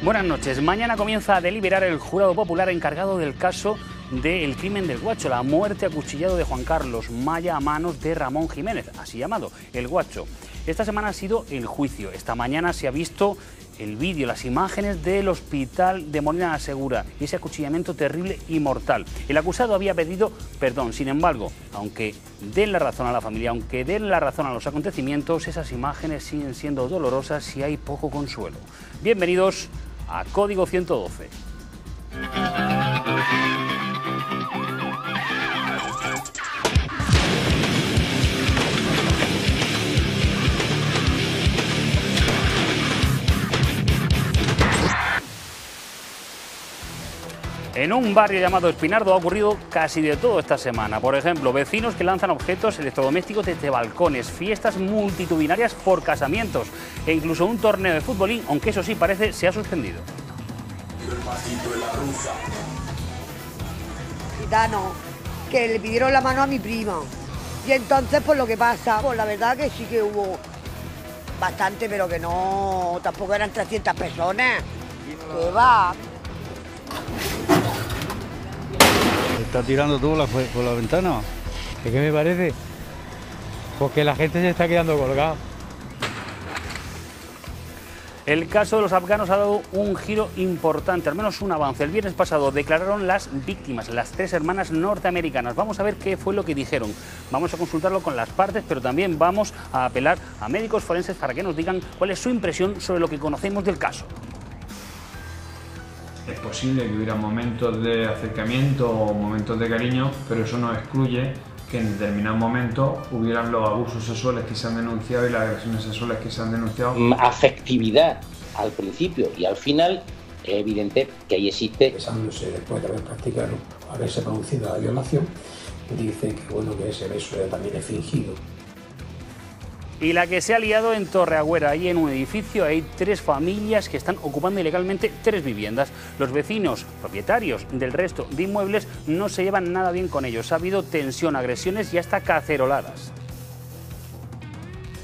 Buenas noches. Mañana comienza a deliberar el jurado popular encargado del caso del crimen del Guacho, la muerte acuchillado de Juan Carlos Maya a manos de Ramón Jiménez, así llamado, el Guacho. Esta semana ha sido el juicio. Esta mañana se ha visto el vídeo, las imágenes del hospital de Molina la Segura y ese acuchillamiento terrible y mortal. El acusado había pedido perdón, sin embargo, aunque den la razón a la familia, aunque den la razón a los acontecimientos, esas imágenes siguen siendo dolorosas y hay poco consuelo. Bienvenidos a Código 112. En un barrio llamado Espinardo ha ocurrido casi de todo esta semana. Por ejemplo, vecinos que lanzan objetos electrodomésticos desde balcones, fiestas multitudinarias por casamientos e incluso un torneo de futbolín, aunque eso sí parece se ha suspendido. Gitano, que le pidieron la mano a mi prima. Y entonces, pues lo que pasa, pues la verdad que sí que hubo bastante, pero que no, tampoco eran 300 personas. Que va, está tirando tú por la, por la ventana? ¿Qué, ¿Qué me parece? Porque la gente se está quedando colgada. El caso de los afganos ha dado un giro importante, al menos un avance. El viernes pasado declararon las víctimas, las tres hermanas norteamericanas. Vamos a ver qué fue lo que dijeron. Vamos a consultarlo con las partes, pero también vamos a apelar a médicos forenses para que nos digan cuál es su impresión sobre lo que conocemos del caso. Es posible que hubiera momentos de acercamiento o momentos de cariño, pero eso no excluye que en determinados momentos hubieran los abusos sexuales que se han denunciado y las agresiones sexuales que se han denunciado. Afectividad al principio y al final, es evidente que ahí existe. Besándose después de haber practicado, haberse producido la violación, dice que bueno que ese beso también es fingido y la que se ha liado en Torreagüera. Ahí en un edificio hay tres familias que están ocupando ilegalmente tres viviendas. Los vecinos, propietarios del resto de inmuebles, no se llevan nada bien con ellos. Ha habido tensión, agresiones y hasta caceroladas.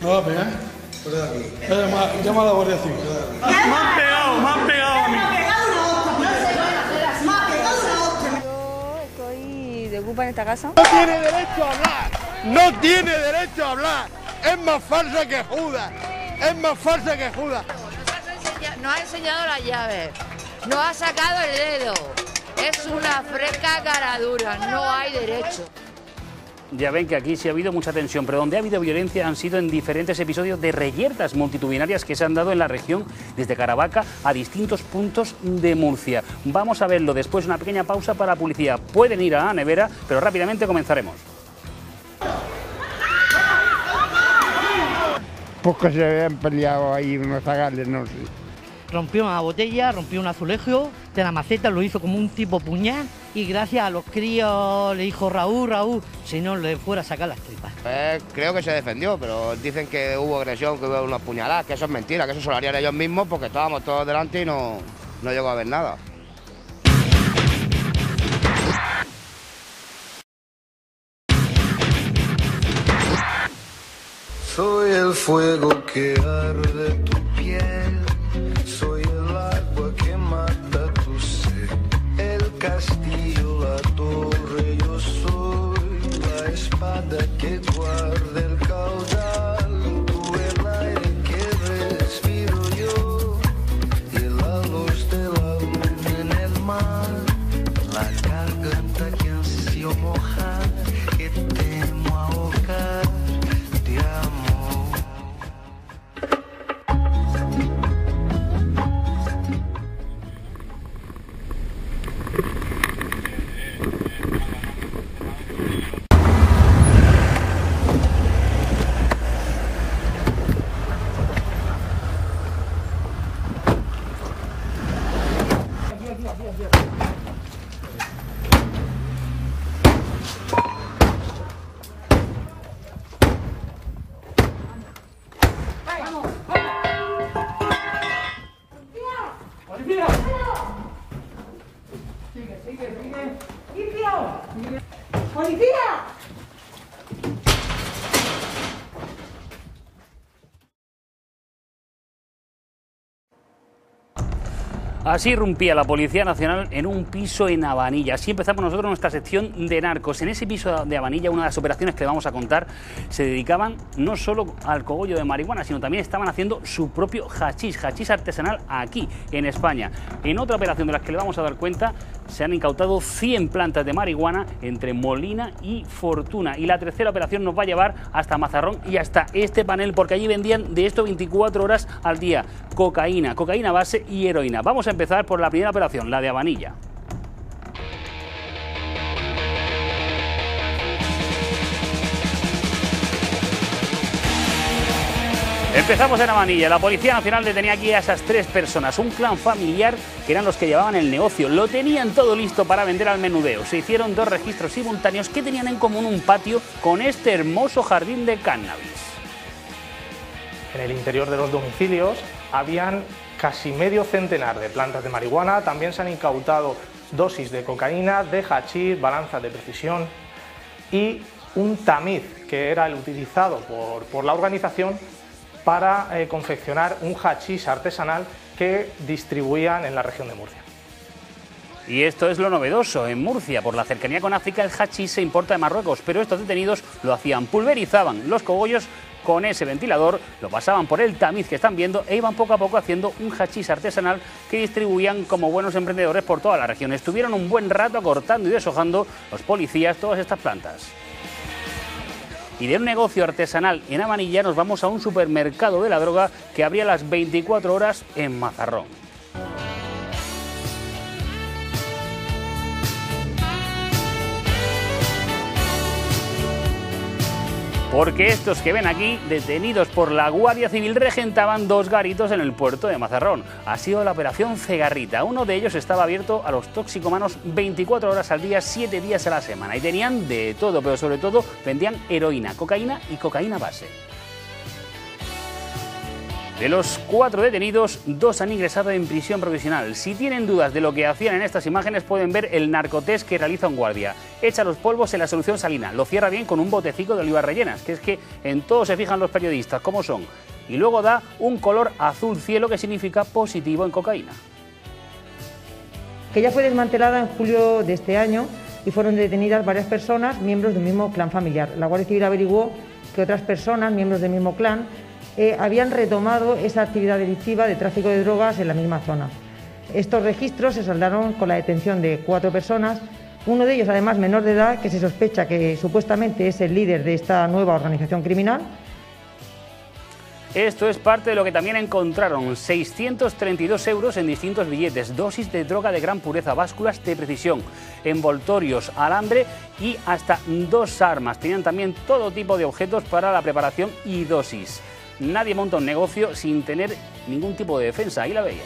No va a pegar. Llama a la Guardia Civil. Me han pegado, me han pegado a mí. Yo estoy de ocupa en esta casa. No tiene derecho a hablar. No tiene derecho a hablar es más falsa que Judas. Es más falsa que Judas. No ha enseñado las llaves. No ha sacado el dedo. Es una fresca caradura. No hay derecho. Ya ven que aquí sí ha habido mucha tensión, pero donde ha habido violencia han sido en diferentes episodios de reyertas multitudinarias que se han dado en la región, desde Caravaca a distintos puntos de Murcia. Vamos a verlo después, una pequeña pausa para la policía. Pueden ir a la nevera, pero rápidamente comenzaremos. Pues que se habían peleado ahí unos zagales, no sé. Rompió una botella, rompió un azulejo de la maceta, lo hizo como un tipo puñal y gracias a los críos le dijo Raúl, Raúl, si no le fuera a sacar las tripas. Eh, creo que se defendió, pero dicen que hubo agresión, que hubo una puñalada, que eso es mentira, que eso se lo harían ellos mismos porque estábamos todos delante y no, no llegó a ver nada. Soy el fuego que arde tu piel, 까먹어. Así irrumpía la Policía Nacional en un piso en Habanilla. Así empezamos nosotros nuestra sección de narcos. En ese piso de Habanilla, una de las operaciones que le vamos a contar, se dedicaban no solo al cogollo de marihuana, sino también estaban haciendo su propio hachís, hachís artesanal aquí, en España. En otra operación de las que le vamos a dar cuenta, se han incautado 100 plantas de marihuana entre Molina y Fortuna. Y la tercera operación nos va a llevar hasta Mazarrón y hasta este panel, porque allí vendían de esto 24 horas al día cocaína, cocaína base y heroína. Vamos a empezar por la primera operación, la de Habanilla. Empezamos en Habanilla. La Policía Nacional detenía aquí a esas tres personas, un clan familiar que eran los que llevaban el negocio. Lo tenían todo listo para vender al menudeo. Se hicieron dos registros simultáneos que tenían en común un patio con este hermoso jardín de cannabis. En el interior de los domicilios habían casi medio centenar de plantas de marihuana, también se han incautado dosis de cocaína, de hachís, balanzas de precisión y un tamiz que era el utilizado por, por la organización para eh, confeccionar un hachís artesanal que distribuían en la región de Murcia. Y esto es lo novedoso. En Murcia, por la cercanía con África, el hachís se importa de Marruecos, pero estos detenidos lo hacían, pulverizaban los cogollos con ese ventilador, lo pasaban por el tamiz que están viendo e iban poco a poco haciendo un hachís artesanal que distribuían como buenos emprendedores por toda la región. Estuvieron un buen rato cortando y deshojando los policías todas estas plantas. Y de un negocio artesanal en Amanilla nos vamos a un supermercado de la droga que abría las 24 horas en Mazarrón. Porque estos que ven aquí, detenidos por la Guardia Civil, regentaban dos garitos en el puerto de Mazarrón. Ha sido la operación Cegarrita. Uno de ellos estaba abierto a los toxicomanos 24 horas al día, 7 días a la semana. Y tenían de todo, pero sobre todo vendían heroína, cocaína y cocaína base. De los cuatro detenidos, dos han ingresado en prisión provisional. Si tienen dudas de lo que hacían en estas imágenes, pueden ver el narcotest que realiza un guardia. Echa los polvos en la solución salina, lo cierra bien con un botecico de olivas rellenas, que es que en todo se fijan los periodistas, cómo son. Y luego da un color azul cielo que significa positivo en cocaína. Que ya fue desmantelada en julio de este año y fueron detenidas varias personas, miembros del mismo clan familiar. La Guardia Civil averiguó que otras personas, miembros del mismo clan, eh, habían retomado esa actividad delictiva de tráfico de drogas en la misma zona. Estos registros se saldaron con la detención de cuatro personas, uno de ellos además menor de edad, que se sospecha que supuestamente es el líder de esta nueva organización criminal. Esto es parte de lo que también encontraron, 632 euros en distintos billetes, dosis de droga de gran pureza, básculas de precisión, envoltorios, alambre y hasta dos armas. Tenían también todo tipo de objetos para la preparación y dosis. Nadie monta un negocio sin tener ningún tipo de defensa. Ahí la veía.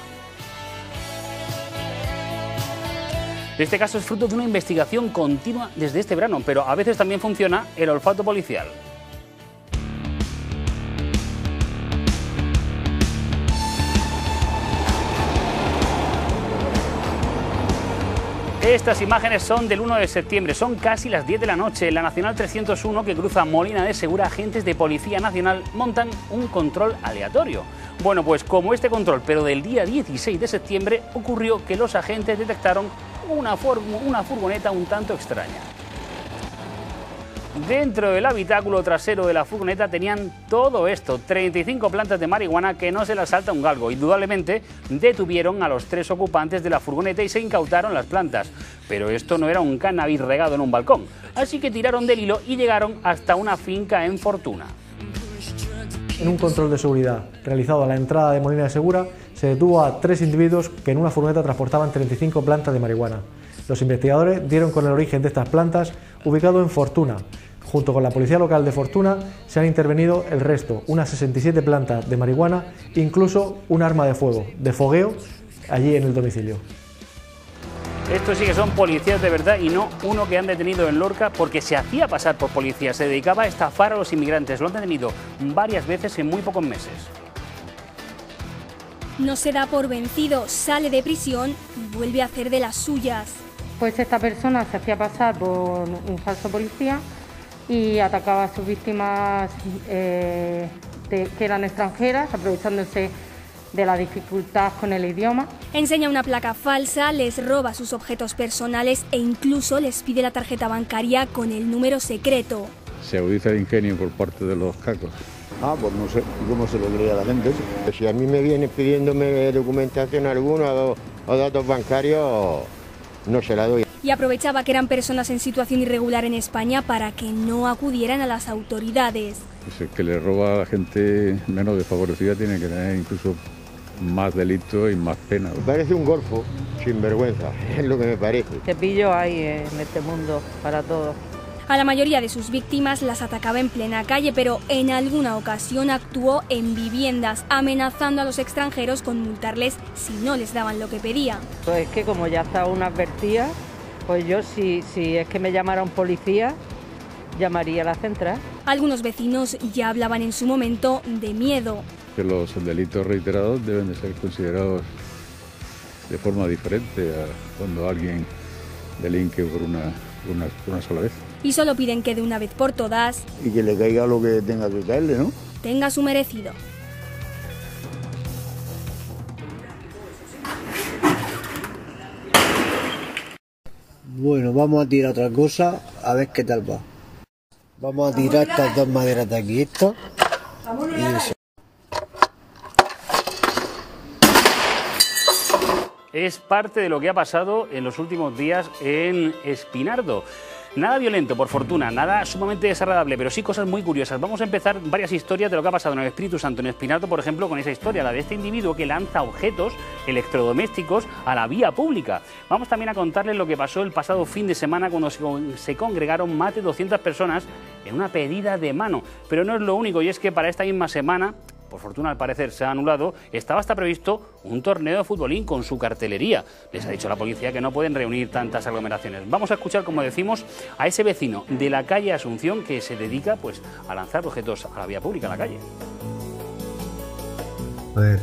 Este caso es fruto de una investigación continua desde este verano, pero a veces también funciona el olfato policial. Estas imágenes son del 1 de septiembre, son casi las 10 de la noche. En la Nacional 301 que cruza Molina de Segura, agentes de Policía Nacional montan un control aleatorio. Bueno, pues como este control, pero del día 16 de septiembre, ocurrió que los agentes detectaron una, una furgoneta un tanto extraña. Dentro del habitáculo trasero de la furgoneta tenían todo esto, 35 plantas de marihuana que no se las salta un galgo. Indudablemente detuvieron a los tres ocupantes de la furgoneta y se incautaron las plantas. Pero esto no era un cannabis regado en un balcón, así que tiraron del hilo y llegaron hasta una finca en Fortuna. En un control de seguridad realizado a la entrada de Molina de Segura, se detuvo a tres individuos que en una furgoneta transportaban 35 plantas de marihuana. Los investigadores dieron con el origen de estas plantas ubicado en Fortuna, Junto con la Policía Local de Fortuna se han intervenido el resto, unas 67 plantas de marihuana, incluso un arma de fuego, de fogueo, allí en el domicilio. Estos sí que son policías de verdad y no uno que han detenido en Lorca porque se hacía pasar por policía, se dedicaba a estafar a los inmigrantes. Lo han detenido varias veces en muy pocos meses. No se da por vencido, sale de prisión y vuelve a hacer de las suyas. Pues esta persona se hacía pasar por un falso policía y atacaba a sus víctimas eh, que eran extranjeras, aprovechándose de la dificultad con el idioma. Enseña una placa falsa, les roba sus objetos personales e incluso les pide la tarjeta bancaria con el número secreto. Se agudiza el ingenio por parte de los cacos. Ah, pues no sé cómo se lo creía la gente. Si a mí me viene pidiéndome documentación alguna o, o datos bancarios, no se la doy. Y aprovechaba que eran personas en situación irregular en España para que no acudieran a las autoridades. Pues el que le roba a la gente menos desfavorecida tiene que tener incluso más delito y más pena. Me parece un golfo, sin vergüenza, es lo que me parece. Cepillo hay en este mundo para todos. A la mayoría de sus víctimas las atacaba en plena calle, pero en alguna ocasión actuó en viviendas, amenazando a los extranjeros con multarles si no les daban lo que pedían. Pues es que como ya está una advertida, pues yo si, si es que me llamara un policía, llamaría a la central. Algunos vecinos ya hablaban en su momento de miedo. Que los delitos reiterados deben de ser considerados de forma diferente a cuando alguien delinque por una, una, una sola vez. Y solo piden que de una vez por todas Y que le caiga lo que tenga que caerle, ¿no? tenga su merecido. Bueno, vamos a tirar otra cosa, a ver qué tal va. Vamos a tirar estas dos maderas de aquí, estas. Y es parte de lo que ha pasado en los últimos días en Espinardo. Nada violento, por fortuna, nada sumamente desagradable, pero sí cosas muy curiosas. Vamos a empezar varias historias de lo que ha pasado en el Espíritu Santo en Espinardo, por ejemplo, con esa historia, la de este individuo que lanza objetos electrodomésticos a la vía pública. Vamos también a contarles lo que pasó el pasado fin de semana cuando se se congregaron más de 200 personas en una pedida de mano. Pero no es lo único, y es que para esta misma semana por fortuna al parecer se ha anulado, estaba hasta previsto un torneo de futbolín con su cartelería. Les ha dicho la policía que no pueden reunir tantas aglomeraciones. Vamos a escuchar, como decimos, a ese vecino de la calle Asunción que se dedica pues, a lanzar objetos a la vía pública, a la calle. A ver,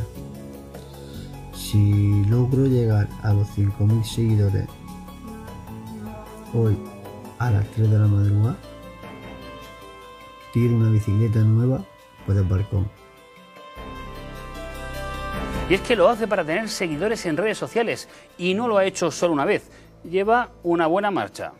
si logro llegar a los 5.000 seguidores hoy a las 3 de la madrugada, tiro una bicicleta nueva por el balcón. Y es que lo hace para tener seguidores en redes sociales y no lo ha hecho solo una vez. Lleva una buena marcha.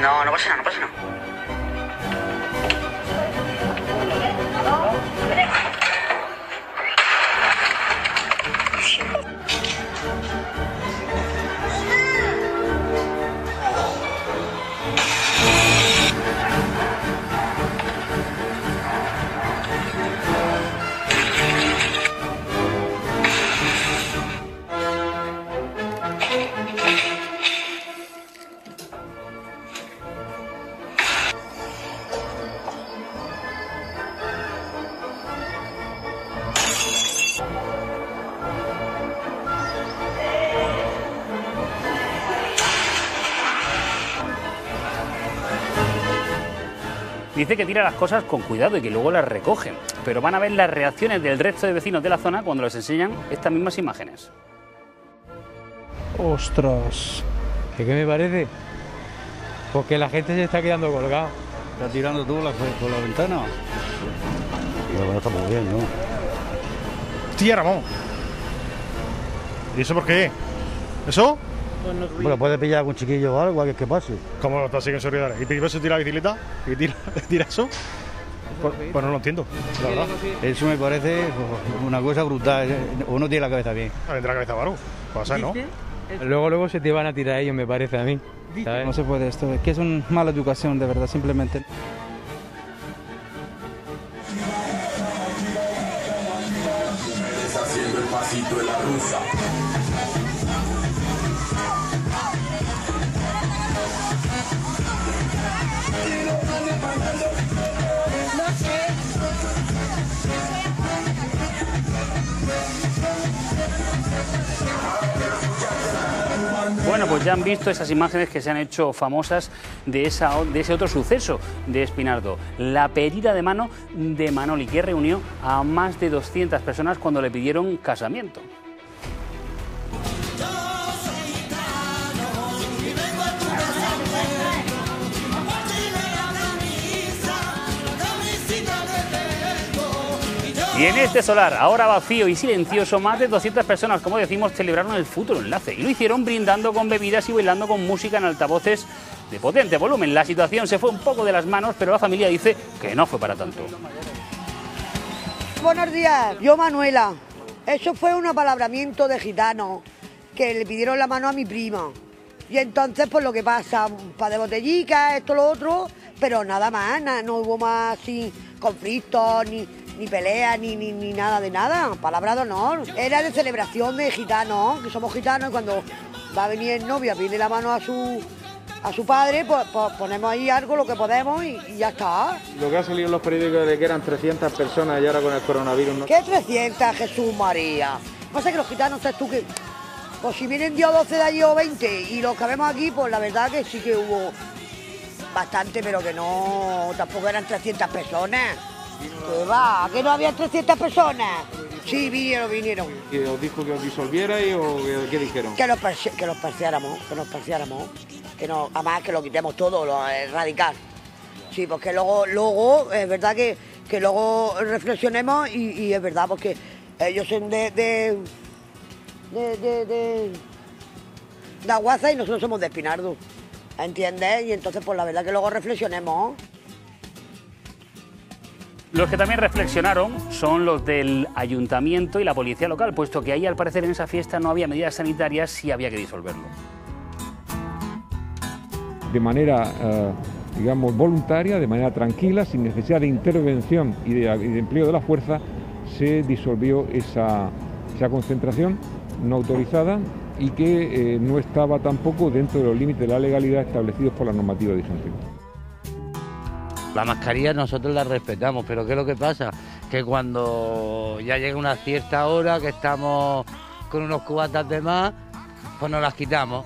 No, no pasa nada, no pasa nada. Dice que tira las cosas con cuidado y que luego las recogen, pero van a ver las reacciones del resto de vecinos de la zona cuando les enseñan estas mismas imágenes. Ostras. ¿Qué, qué me parece? Porque la gente se está quedando colgada. ¿Estás tirando tú la- por la ventana? Bueno, está muy bien, ¿no? Tía Ramón. ¿Y eso por qué? ¿Eso? Bueno, puede pillar algún chiquillo o algo, alguien que pase. ¿Cómo no te siguen solidaridad? ¿Y te ibas a tirar la bicicleta? ¿Y tira, tira eso? Pues, pues no lo entiendo, la verdad. Eso me parece una cosa brutal. Uno tiene la cabeza bien. A vendrá la cabeza varón. Pasa, ¿no? Luego, luego se te van a tirar ellos, me parece a mí. ¿sabes? No se puede esto, es que es una mala educación de verdad, simplemente. Ya han visto esas imágenes que se han hecho famosas de, de ese otro suceso de Espinardo. La pedida de mano de Manoli, que reunió a más de 200 personas cuando le pidieron casamiento. Y en este solar, ahora vacío y silencioso, más de 200 personas, como decimos, celebraron el futuro enlace. Y lo hicieron brindando con bebidas y bailando con música en altavoces de potente volumen. La situación se fue un poco de las manos, pero la familia dice que no fue para tanto. Buenos días, yo Manuela. Eso fue un apalabramiento de gitano que le pidieron la mano a mi prima. Y entonces, pues lo que pasa, un par de botellicas, esto, lo otro, pero nada más, na- no hubo más así, conflictos, ni, ni peleas, ni, ni, ni nada de nada. Palabra de honor. Era de celebración de gitanos, que somos gitanos, y cuando va a venir el novio a pedirle la mano a su, a su padre, pues, pues ponemos ahí algo, lo que podemos, y, y ya está. Lo que ha salido en los periódicos de que eran 300 personas y ahora con el coronavirus no. ¿Qué 300, Jesús María? Pasa que los gitanos, ¿sabes tú que Pues si vienen 10 o 12 de allí o 20 y los que vemos aquí, pues la verdad que sí que hubo bastante, pero que no, tampoco eran 300 personas. ¿Qué va? ¿Que no había 300 personas? Sí, vinieron, vinieron. ¿Que os dijo que os disolvierais o que- qué dijeron? Que los, que los parciáramos, que nos parciáramos, que no, además que lo quitemos todo, lo erradicar. Sí, porque luego, luego es verdad que, que luego reflexionemos y, y es verdad, porque ellos son de, de, de, de, de, de Aguaza y nosotros somos de Espinardo, ¿entiendes? Y entonces pues la verdad que luego reflexionemos. Los que también reflexionaron son los del ayuntamiento y la policía local, puesto que ahí al parecer en esa fiesta no había medidas sanitarias y había que disolverlo. de manera, eh, digamos, voluntaria, de manera tranquila, sin necesidad de intervención y de, empleo de la fuerza, se disolvió esa, esa concentración no autorizada y que eh, no estaba tampoco dentro de los límites de la legalidad establecidos por la normativa vigente. La mascarilla nosotros la respetamos, pero ¿qué es lo que pasa? Que cuando ya llega una cierta hora, que estamos con unos cubatas de más, pues nos las quitamos.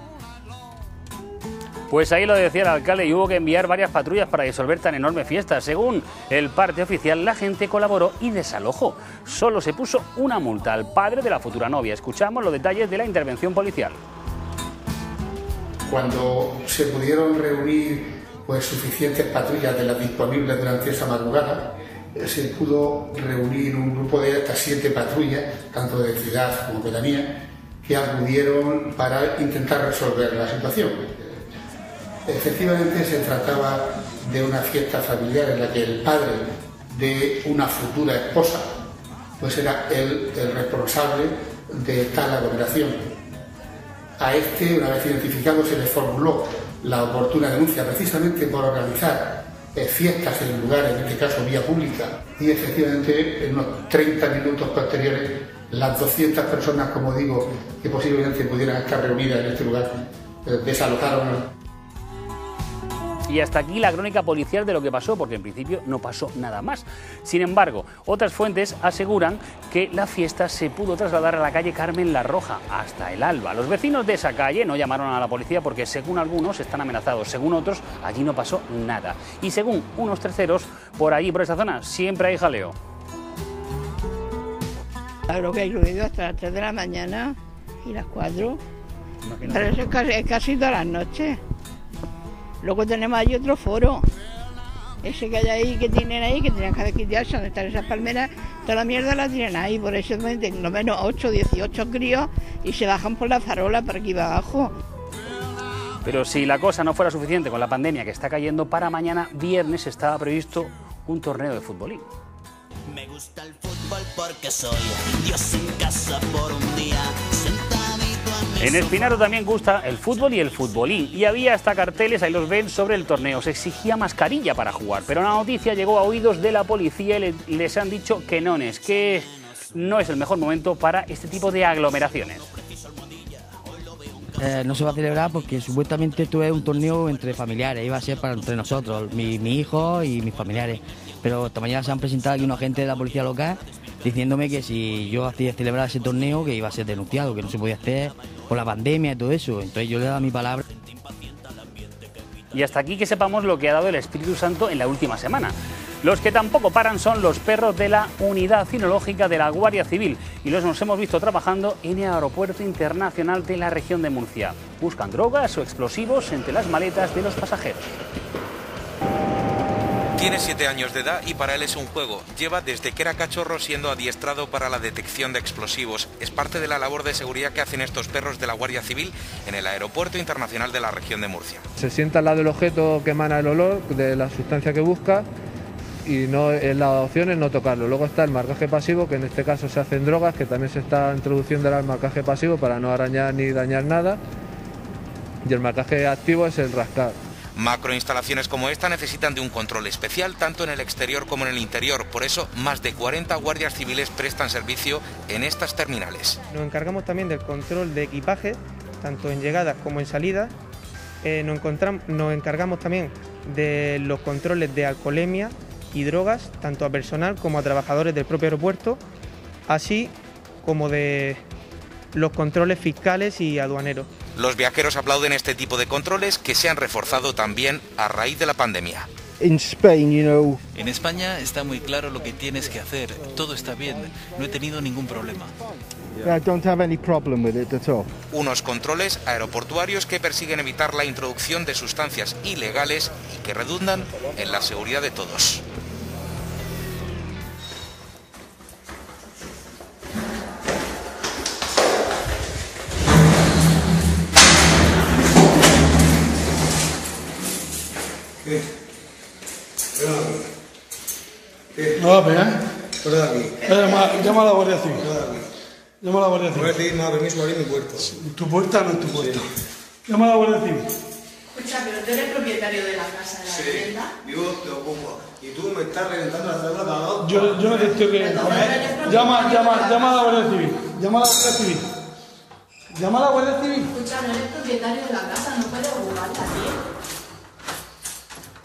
Pues ahí lo decía el alcalde y hubo que enviar varias patrullas para disolver tan enorme fiesta. Según el parte oficial, la gente colaboró y desalojó. Solo se puso una multa al padre de la futura novia. Escuchamos los detalles de la intervención policial. Cuando se pudieron reunir pues, suficientes patrullas de las disponibles durante esa madrugada, eh, se pudo reunir un grupo de hasta siete patrullas, tanto de ciudad como pedanía, que acudieron para intentar resolver la situación. Efectivamente se trataba de una fiesta familiar en la que el padre de una futura esposa pues era él el responsable de tal aglomeración. A este, una vez identificado, se le formuló la oportuna denuncia precisamente por organizar eh, fiestas en lugares, en este caso vía pública, y efectivamente en unos 30 minutos posteriores las 200 personas, como digo, que posiblemente pudieran estar reunidas en este lugar, eh, desalojaron Y hasta aquí la crónica policial de lo que pasó, porque en principio no pasó nada más. Sin embargo, otras fuentes aseguran que la fiesta se pudo trasladar a la calle Carmen La Roja hasta el alba. Los vecinos de esa calle no llamaron a la policía porque según algunos están amenazados, según otros allí no pasó nada. Y según unos terceros, por allí, por esa zona, siempre hay jaleo. Claro que hay ruido hasta las 3 de la mañana y las 4. Pero eso es casi, es casi todas las noches. Luego tenemos ahí otro foro. Ese que hay ahí, que tienen ahí, que tienen que quitarse donde están esas palmeras, toda la mierda la tienen ahí. Por eso meten lo menos 8, 18 críos y se bajan por la farola para aquí abajo. Pero si la cosa no fuera suficiente con la pandemia que está cayendo, para mañana viernes estaba previsto un torneo de futbolín. Me gusta el fútbol porque soy Dios en casa por un día. En Espinaro también gusta el fútbol y el futbolín. Y había hasta carteles, ahí los ven, sobre el torneo. Se exigía mascarilla para jugar. Pero la noticia llegó a oídos de la policía y le- les han dicho que no es, que no es el mejor momento para este tipo de aglomeraciones. Eh, no se va a celebrar porque supuestamente esto es un torneo entre familiares, iba a ser para entre nosotros, mi, mi hijo y mis familiares. Pero esta mañana se han presentado aquí unos agentes de la policía local diciéndome que si yo hacía celebrar ese torneo que iba a ser denunciado, que no se podía hacer con la pandemia y todo eso. Entonces yo le he dado mi palabra. Y hasta aquí que sepamos lo que ha dado el Espíritu Santo en la última semana. Los que tampoco paran son los perros de la Unidad Cinológica de la Guardia Civil y los nos hemos visto trabajando en el Aeropuerto Internacional de la región de Murcia. Buscan drogas o explosivos entre las maletas de los pasajeros. Tiene 7 años de edad y para él es un juego. Lleva desde que era cachorro siendo adiestrado para la detección de explosivos. Es parte de la labor de seguridad que hacen estos perros de la Guardia Civil en el Aeropuerto Internacional de la región de Murcia. Se sienta al lado del objeto que emana el olor de la sustancia que busca y no, la opción es no tocarlo. Luego está el marcaje pasivo, que en este caso se hacen drogas, que también se está introduciendo el marcaje pasivo para no arañar ni dañar nada. Y el marcaje activo es el rascar. Macroinstalaciones como esta necesitan de un control especial tanto en el exterior como en el interior. Por eso, más de 40 guardias civiles prestan servicio en estas terminales. Nos encargamos también del control de equipaje, tanto en llegadas como en salidas. Eh, nos, encargamos también de los controles de alcoholemia y drogas, tanto a personal como a trabajadores del propio aeropuerto, así como de los controles fiscales y aduaneros. Los viajeros aplauden este tipo de controles que se han reforzado también a raíz de la pandemia. In Spain, you know, En España está muy claro lo que tienes que hacer. Todo está bien. No he tenido ningún problema. I don't have any problem with it at all. Unos controles aeroportuarios que persiguen evitar la introducción de sustancias ilegales y que redundan en la seguridad de todos. No va a pegar. Fuera de aquí. Llama, llama a la Guardia Civil. Llama a la Guardia Civil. Voy a pedir más permiso abrir mi puerta. Tu puerta no es tu puerta. Llama a la Guardia Civil. Escucha, pero tú eres propietario de la casa de la Sí, vivienda. vivo de ocupa. Y tú me estás reventando la cerveza cada dos. Yo, yo no te estoy riendo. Llama, llama, llama a la Guardia Civil. Llama a la Guardia Civil. Llama a la Guardia Civil. Escucha, no eres propietario de la casa, no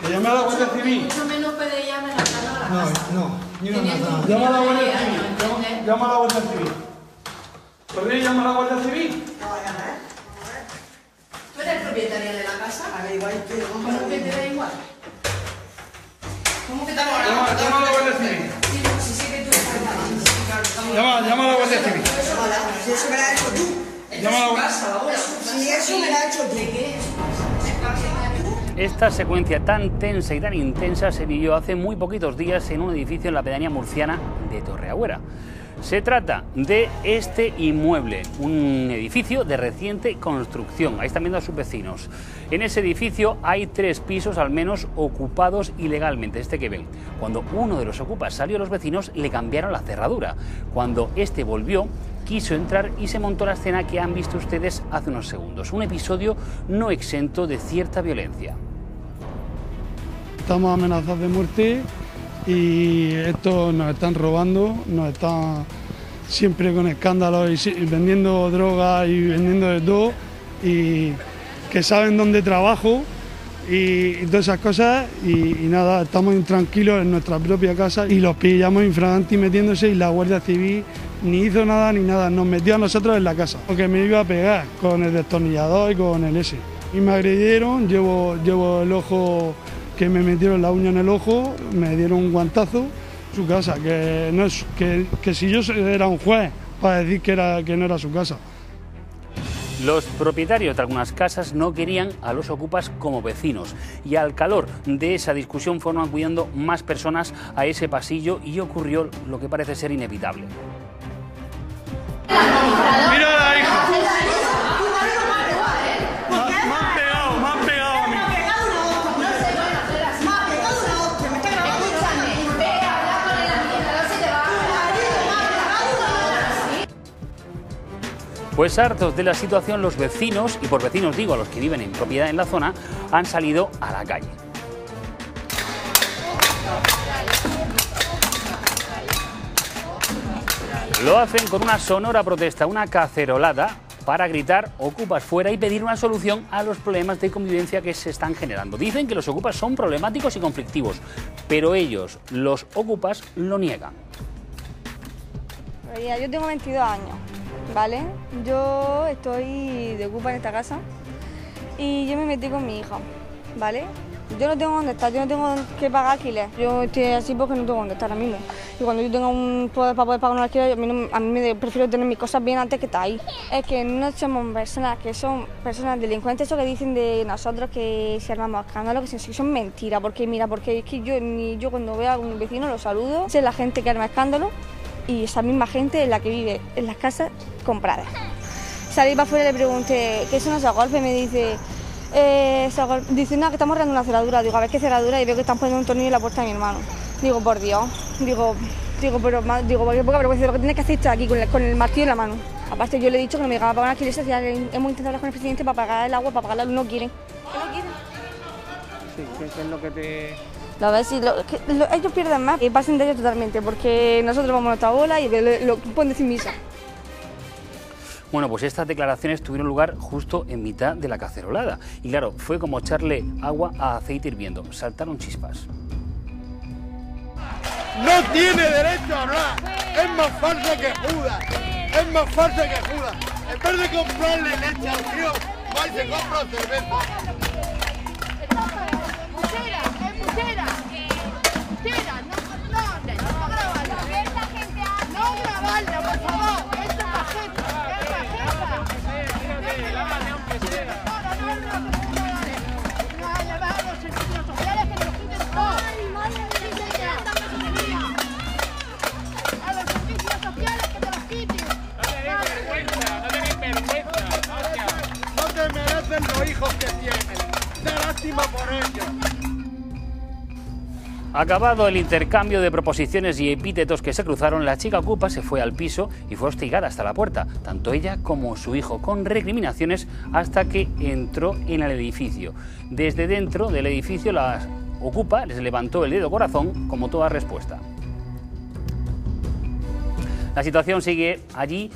Que llame a la Guardia Civil. Mucho menos puede llamar a la casa. No, no. Tienes tu Llama a la Guardia Civil. Llama, a la Guardia Civil. Corre, llama a la Guardia Civil. ¿Tú eres propietario de la casa? A ver, igual que ¿Cómo que te da igual? ¿Cómo que te da igual? Llama, a la Guardia Civil. Sí, no, sí sé que tú estás grabando. Llama, llama a la Guardia Civil. Si eso me lo has hecho tú. Llama a la casa ahora. Si eso me lo has hecho tú. ¿De qué? Esta secuencia tan tensa y tan intensa se vivió hace muy poquitos días en un edificio en la pedanía murciana de Torreagüera. Se trata de este inmueble, un edificio de reciente construcción. Ahí están viendo a sus vecinos. En ese edificio hay tres pisos al menos ocupados ilegalmente, este que ven. Cuando uno de los ocupas salió, los vecinos le cambiaron la cerradura. Cuando este volvió, quiso entrar y se montó la escena que han visto ustedes hace unos segundos. Un episodio no exento de cierta violencia. Estamos amenazados de muerte y estos nos están robando, nos están siempre con escándalos y, vendiendo drogas y vendiendo de todo y que saben dónde trabajo y, todas esas cosas y, y nada, estamos intranquilos en nuestra propia casa y los pillamos infraganti metiéndose y la Guardia Civil ni hizo nada ni nada, nos metió a nosotros en la casa porque me iba a pegar con el destornillador y con el S. Y me agredieron, llevo, llevo el ojo que me metieron la uña en el ojo, me dieron un guantazo, su casa, que, no es, que, que si yo era un juez para decir que, era, que no era su casa. Los propietarios de algunas casas no querían a los ocupas como vecinos y al calor de esa discusión fueron acudiendo más personas a ese pasillo y ocurrió lo que parece ser inevitable. Mira la hija. Pues hartos de la situación, los vecinos, y por vecinos digo a los que viven en propiedad en la zona, han salido a la calle. Lo hacen con una sonora protesta, una cacerolada, para gritar ocupas fuera y pedir una solución a los problemas de convivencia que se están generando. Dicen que los ocupas son problemáticos y conflictivos, pero ellos, los ocupas, lo niegan. Yo tengo 22 años ¿vale? Yo estoy de ocupa en esta casa y yo me metí con mi hija, ¿vale? Yo no tengo dónde estar, yo no tengo que pagar alquiler. Yo estoy así porque no tengo dónde estar ahora mismo. Y cuando yo tenga un poder para poder pagar un alquiler, a mí, a mí me prefiero tener mis cosas bien antes que estar ahí. Es que no somos personas que son personas delincuentes, eso que dicen de nosotros que si armamos escándalo, que son mentiras. Porque mira, porque es que yo, ni yo cuando veo a un vecino lo saludo, sé la gente que arma escándalo y esa misma gente es la que vive en las casas compradas. Salí para afuera y le pregunté, ¿qué es una golpe? Me dice, eh, dice, no, que estamos arreglando una cerradura. Digo, a ver qué cerradura y veo que están poniendo un tornillo en la puerta de mi hermano. Digo, por Dios. Digo, digo, pero digo, qué poca vergüenza lo que tienes que hacer esto aquí con el, martillo en la mano. Aparte, yo le he dicho que no me llegaba a pagar alquiler social. Hemos intentado hablar con el presidente para pagar el agua, para pagar la luz, no quieren. Que no quieren. Sí, ¿qué, qué es lo que te...? La verdad, sí, lo- que lo- ellos pierden más y pasen de ellos totalmente, porque nosotros vamos a nuestra bola y lo, lo pueden decir misa. Bueno, pues estas declaraciones tuvieron lugar justo en mitad de la cacerolada. Y claro, fue como echarle agua a aceite hirviendo. Saltaron chispas. No tiene derecho a hablar. Es más falso que Judas. Es más falso que Judas. En vez de comprarle leche al tío, va y se compra cerveza. Hijos que tienen. Da lástima por ellos. Acabado el intercambio de proposiciones y epítetos que se cruzaron, la chica ocupa se fue al piso y fue hostigada hasta la puerta, tanto ella como su hijo, con recriminaciones hasta que entró en el edificio. Desde dentro del edificio, la ocupa les levantó el dedo corazón como toda respuesta. La situación sigue allí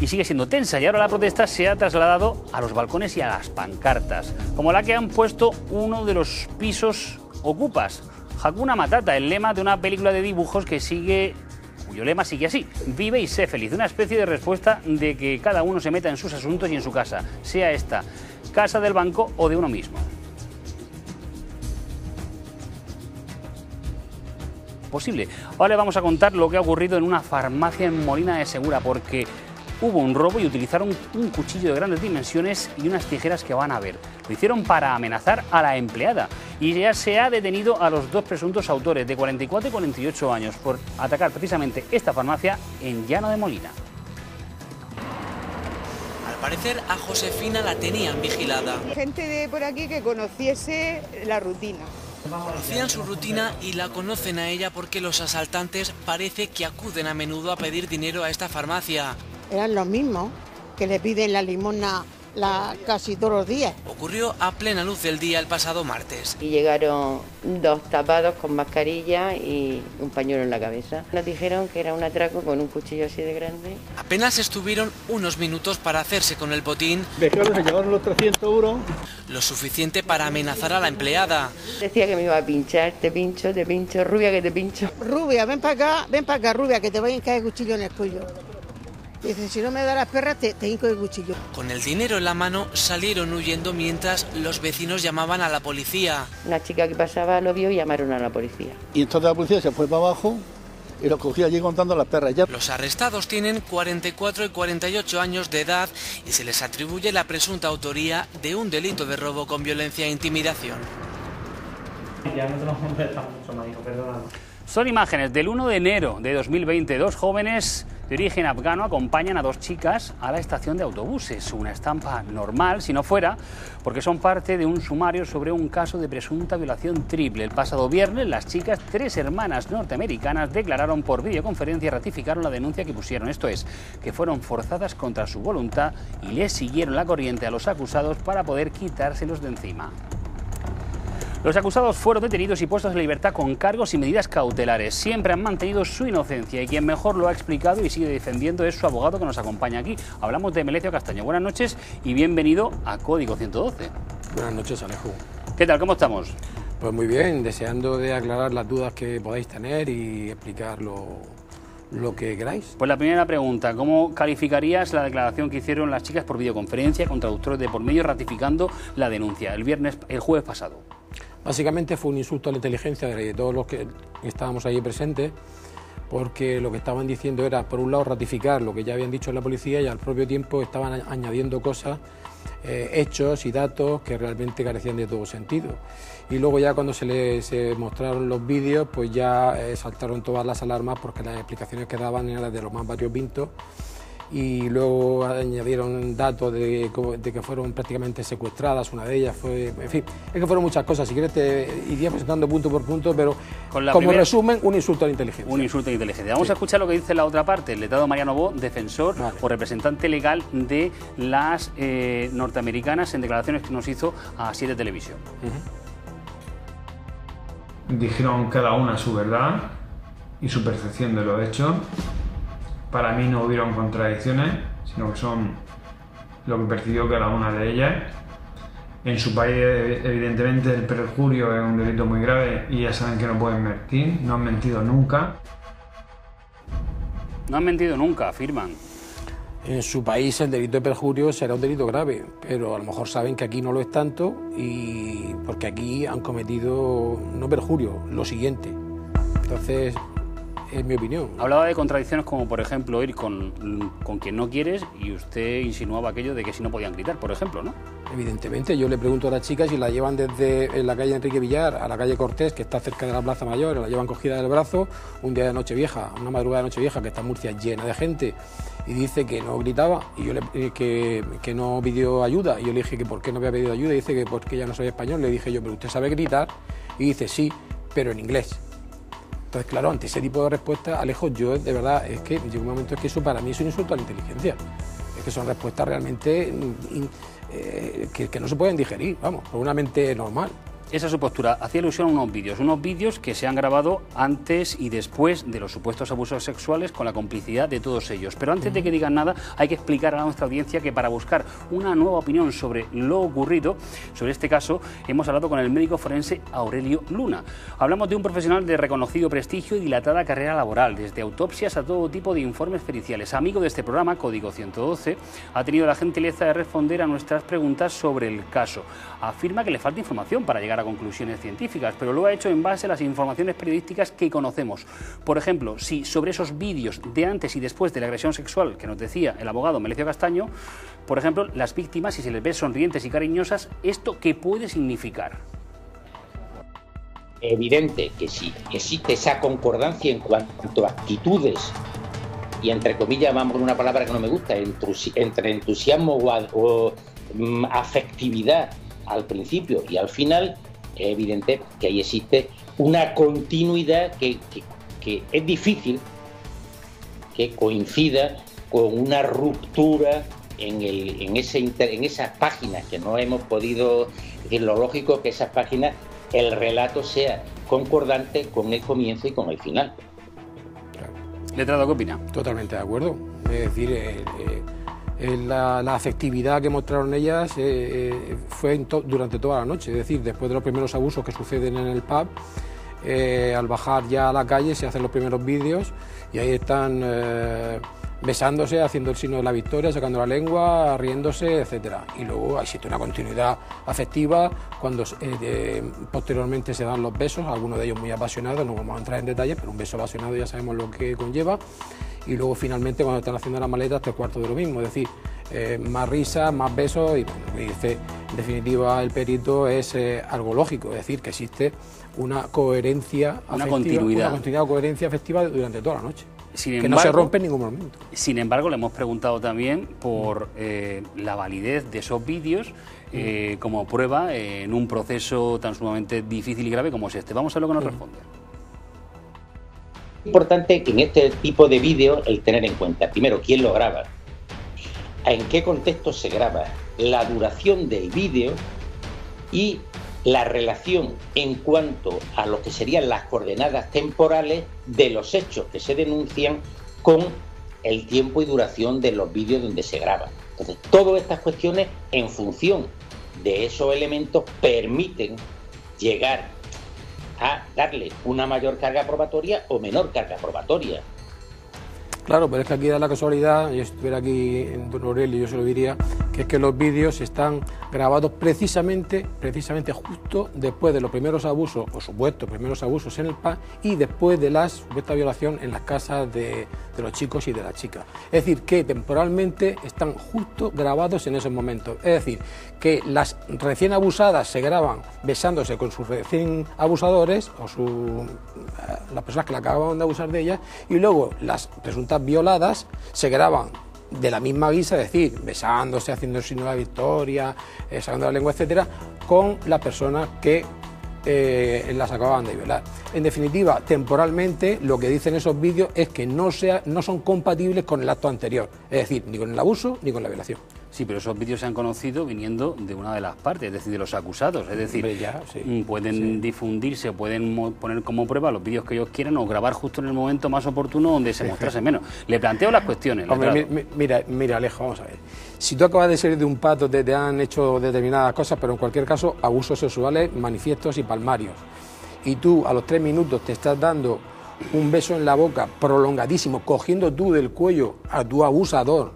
y sigue siendo tensa y ahora la protesta se ha trasladado a los balcones y a las pancartas, como la que han puesto uno de los pisos ocupas. Hakuna Matata, el lema de una película de dibujos que sigue cuyo lema sigue así, vive y sé feliz, una especie de respuesta de que cada uno se meta en sus asuntos y en su casa, sea esta casa del banco o de uno mismo. posible. Ahora le vamos a contar lo que ha ocurrido en una farmacia en Molina de Segura, porque hubo un robo y utilizaron un cuchillo de grandes dimensiones y unas tijeras que van a ver. Lo hicieron para amenazar a la empleada y ya se ha detenido a los dos presuntos autores de 44 y 48 años por atacar precisamente esta farmacia en Llano de Molina. Al parecer a Josefina la tenían vigilada. Gente de por aquí que conociese la rutina. Conocían su rutina y la conocen a ella porque los asaltantes parece que acuden a menudo a pedir dinero a esta farmacia. Eran los mismos que le piden la limosna la, casi todos los días. Ocurrió a plena luz del día el pasado martes. Y llegaron dos tapados con mascarilla y un pañuelo en la cabeza. Nos dijeron que era un atraco con un cuchillo así de grande. Apenas estuvieron unos minutos para hacerse con el botín, Becaron, se llevaron los 300 euros. lo suficiente para amenazar a la empleada. Decía que me iba a pinchar, te pincho, te pincho, rubia que te pincho. Rubia, ven para acá, ven para acá, Rubia, que te voy a el cuchillo en el cuello. Dice, si no me das las perras, te, te hinco el cuchillo. Con el dinero en la mano salieron huyendo mientras los vecinos llamaban a la policía. Una chica que pasaba lo vio y llamaron a la policía. Y entonces la policía se fue para abajo y los cogía allí contando las perras. Ya. Los arrestados tienen 44 y 48 años de edad y se les atribuye la presunta autoría de un delito de robo con violencia e intimidación. Ya no te lo molesta mucho. Son imágenes del 1 de enero de 2020. Dos jóvenes de origen afgano acompañan a dos chicas a la estación de autobuses. Una estampa normal, si no fuera, porque son parte de un sumario sobre un caso de presunta violación triple. El pasado viernes, las chicas, tres hermanas norteamericanas, declararon por videoconferencia y ratificaron la denuncia que pusieron. Esto es, que fueron forzadas contra su voluntad y les siguieron la corriente a los acusados para poder quitárselos de encima. Los acusados fueron detenidos y puestos en libertad con cargos y medidas cautelares. Siempre han mantenido su inocencia y quien mejor lo ha explicado y sigue defendiendo es su abogado que nos acompaña aquí. Hablamos de Melecio Castaño. Buenas noches y bienvenido a Código 112. Buenas noches, Alejo. ¿Qué tal? ¿Cómo estamos? Pues muy bien, deseando de aclarar las dudas que podáis tener y explicar lo, lo que queráis. Pues la primera pregunta, ¿cómo calificarías la declaración que hicieron las chicas por videoconferencia con traductores de por medio ratificando la denuncia el viernes, el jueves pasado? Básicamente fue un insulto a la inteligencia de todos los que estábamos allí presentes, porque lo que estaban diciendo era, por un lado, ratificar lo que ya habían dicho la policía y al propio tiempo estaban añadiendo cosas, eh, hechos y datos que realmente carecían de todo sentido. Y luego ya cuando se les mostraron los vídeos, pues ya eh, saltaron todas las alarmas porque las explicaciones que daban eran de los más variopintos y luego añadieron datos de, de, que fueron prácticamente secuestradas, una de ellas fue, en fin, es que fueron muchas cosas, si quieres te iría presentando punto por punto, pero como resumen, un insulto a la inteligencia. Un insulto a la inteligencia. Vamos a escuchar lo que dice la otra parte, el letrado Mariano Bo, defensor o representante legal de las eh, norteamericanas en declaraciones que nos hizo a Siete Televisión. Dijeron cada una su verdad y su percepción de lo hecho para mí no hubieron contradicciones, sino que son lo que percibió cada una de ellas. En su país, evidentemente, el perjurio es un delito muy grave y ya saben que no pueden mentir, no han mentido nunca. No han mentido nunca, afirman. En su país el delito de perjurio será un delito grave, pero a lo mejor saben que aquí no lo es tanto y porque aquí han cometido no perjurio, lo siguiente. Entonces, en mi opinión. Hablaba de contradicciones como, por ejemplo, ir con, con quien no quieres y usted insinuaba aquello de que si no podían gritar, por ejemplo, ¿no? Evidentemente, yo le pregunto a las chicas si la llevan desde la calle Enrique Villar a la calle Cortés, que está cerca de la Plaza Mayor, la llevan cogida del brazo, un día de Nochevieja, una madrugada de Nochevieja, que está Murcia llena de gente, y dice que no gritaba, y yo le, eh, que, que no pidió ayuda, y yo le dije que por qué no había pedido ayuda, y dice que porque ya no soy español, le dije yo, pero usted sabe gritar, y dice sí, pero en inglés. Entonces, claro, ante ese tipo de respuestas, Alejo, yo de verdad, es que llega un momento en que eso para mí es un insulto a la inteligencia. Es que son respuestas realmente eh, que, que, no se pueden digerir, vamos, por una mente normal. Esa es su postura. Hacía alusión a unos vídeos, unos vídeos que se han grabado antes y después de los supuestos abusos sexuales con la complicidad de todos ellos. Pero antes de que digan nada, hay que explicar a nuestra audiencia que para buscar una nueva opinión sobre lo ocurrido, sobre este caso, hemos hablado con el médico forense Aurelio Luna. Hablamos de un profesional de reconocido prestigio y dilatada carrera laboral, desde autopsias a todo tipo de informes periciales. Amigo de este programa, Código 112, ha tenido la gentileza de responder a nuestras preguntas sobre el caso. Afirma que le falta información para llegar a conclusiones científicas, pero lo ha hecho en base a las informaciones periodísticas que conocemos. Por ejemplo, si sobre esos vídeos de antes y después de la agresión sexual que nos decía el abogado Melecio Castaño, por ejemplo, las víctimas, si se les ve sonrientes y cariñosas, ¿esto qué puede significar? Evidente que si existe esa concordancia en cuanto a actitudes y entre comillas, vamos con una palabra que no me gusta, entre entusiasmo o, mm, afectividad al principio y al final, es evidente que ahí existe una continuidad que, es difícil que coincida con una ruptura en, el, en, ese en esas páginas que no hemos podido decir lo lógico que esas páginas el relato sea concordante con el comienzo y con el final. Letrado, ¿qué opina? Totalmente de acuerdo. Es decir, eh, eh, la, afectividad que mostraron ellas eh, eh, fue durante toda la noche, es decir, después de los primeros abusos que suceden en el pub, eh, al bajar ya a la calle se hacen los primeros vídeos y ahí están besándose, haciendo el signo de la victoria, sacando la lengua, riéndose, etcétera. Y luego existe una continuidad afectiva cuando posteriormente se dan los besos, algunos de ellos muy apasionados, no vamos a entrar en detalles, pero un beso apasionado ya sabemos lo que conlleva y luego finalmente cuando están haciendo las maletas tres cuartos de lo mismo, es decir, eh, más risas, más besos y bueno, dice en definitiva el perito es eh, algo lógico, es decir, que existe una coherencia una continuidad. una continuidad, coherencia afectiva durante toda la noche. que no se rompe en ningún momento. Sin embargo, le hemos preguntado también por eh, la validez de esos vídeos como prueba en un proceso tan sumamente difícil y grave como es este. Vamos a ver lo que nos responde importante en este tipo de vídeo el tener en cuenta, primero, quién lo graba, en qué contexto se graba, la duración del vídeo y la relación en cuanto a lo que serían las coordenadas temporales de los hechos que se denuncian con el tiempo y duración de los vídeos donde se graba. Entonces, todas estas cuestiones en función de esos elementos permiten llegar a darle una mayor carga probatoria o menor carga probatoria. Claro, pero es que aquí da la casualidad, yo estuviera aquí en Don Aurelio, yo se lo diría, que es que los vídeos están grabados precisamente, precisamente justo después de los primeros abusos, o supuestos primeros abusos en el PA, y después de la supuesta violación en las casas de, los chicos y de las chicas. Es decir, que temporalmente están justo grabados en esos momentos. Es decir, que las recién abusadas se graban besándose con sus recién abusadores, o eh, las personas que la acababan de abusar de ellas, y luego las violadas se graban de la misma guisa, es decir, besándose, haciendo el signo de la victoria, eh, sacando la lengua, etcétera, con las personas que eh, las acababan de violar. En definitiva, temporalmente, lo que dicen esos vídeos es que no, sea, no son compatibles con el acto anterior, es decir, ni con el abuso ni con la violación. Sí, pero esos vídeos se han conocido viniendo de una de las partes, es decir, de los acusados. Es decir, mm, pueden difundirse, pueden poner como prueba los vídeos que ellos quieran o grabar justo en el momento más oportuno donde se mostrase menos. Le planteo las cuestiones. Hombre, mira, mira, Alejo, vamos a ver. Si tú acabas de salir de un pato, te, te han hecho determinadas cosas, pero en cualquier caso, abusos sexuales manifiestos y palmarios. Y tú a los tres minutos te estás dando un beso en la boca prolongadísimo, cogiendo tú del cuello a tu abusador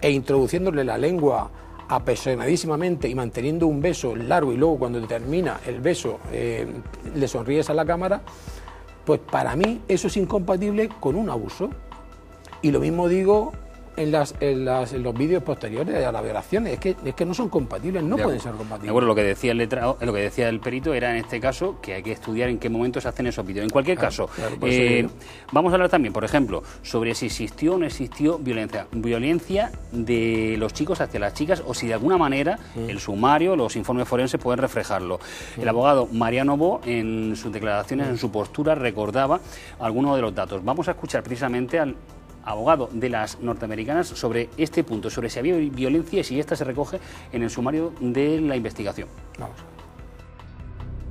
e introduciéndole la lengua apasionadísimamente y manteniendo un beso largo y luego cuando termina el beso eh, le sonríes a la cámara, pues para mí eso es incompatible con un abuso. Y lo mismo digo en, las, en, las, en los vídeos posteriores a las violaciones. Es que, es que no son compatibles, no pueden ser compatibles. Lo que decía el letrado, lo que decía el perito era en este caso que hay que estudiar en qué momento se hacen esos vídeos. En cualquier caso, eh, vamos a hablar también, por ejemplo, sobre si existió o no existió violencia. Violencia de los chicos hacia las chicas o si de alguna manera Mm. el sumario, los informes forenses pueden reflejarlo. El abogado Mariano Bo, en sus declaraciones, en su postura, recordaba algunos de los datos. Vamos a escuchar precisamente al abogado de las norteamericanas sobre este punto, sobre si había violencia y si esta se recoge en el sumario de la investigación. Vamos.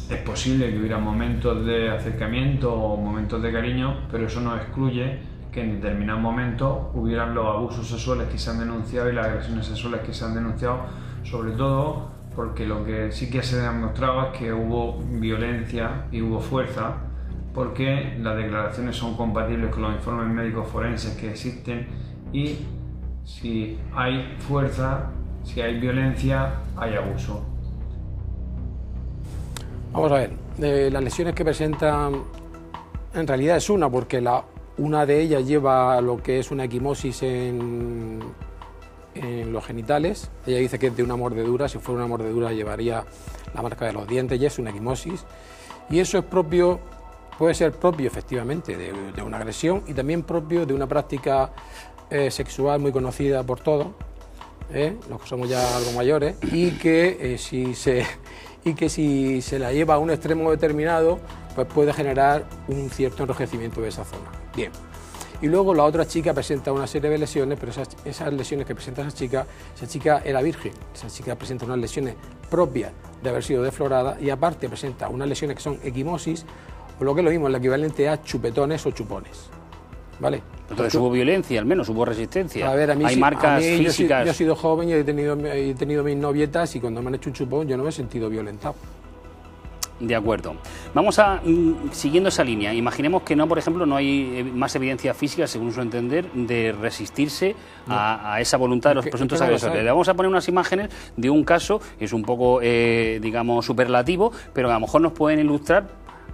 Es posible que hubiera momentos de acercamiento o momentos de cariño, pero eso no excluye que en determinados momentos hubieran los abusos sexuales que se han denunciado y las agresiones sexuales que se han denunciado, sobre todo porque lo que sí que se ha demostrado es que hubo violencia y hubo fuerza, porque las declaraciones son compatibles con los informes médicos forenses que existen y si hay fuerza, si hay violencia, hay abuso. Vamos a ver, eh, las lesiones que presentan en realidad es una, porque la, una de ellas lleva lo que es una equimosis en, en los genitales. Ella dice que es de una mordedura, si fuera una mordedura llevaría la marca de los dientes y es una equimosis. Y eso es propio, puede ser propio efectivamente de, una agresión y también propio de una práctica eh, sexual muy conocida por todos, ¿eh? los que somos ya algo mayores, y que, eh, si se, y que si se la lleva a un extremo determinado, pues puede generar un cierto enrojecimiento de esa zona. Bien. Y luego la otra chica presenta una serie de lesiones, pero esas, esas lesiones que presenta esa chica, esa chica era virgen, esa chica presenta unas lesiones propias de haber sido deflorada y aparte presenta unas lesiones que son equimosis, lo que es lo mismo, el equivalente a chupetones o chupones. ¿Vale? Entonces hubo violencia, al menos hubo resistencia. A ver, a mí Hay sí, marcas a mí yo he sido- físicas. Yo, he sido joven y he tenido, he tenido mis novietas y cuando me han hecho un chupón yo no me he sentido violentado. De acuerdo. Vamos a, mm, siguiendo esa línea, imaginemos que no, por ejemplo, no hay eh, más evidencia física, según su entender, de resistirse a, a esa voluntad de los presuntos agresores. Le vamos a poner unas imágenes de un caso, es un poco, eh, digamos, superlativo, pero a lo mejor nos pueden ilustrar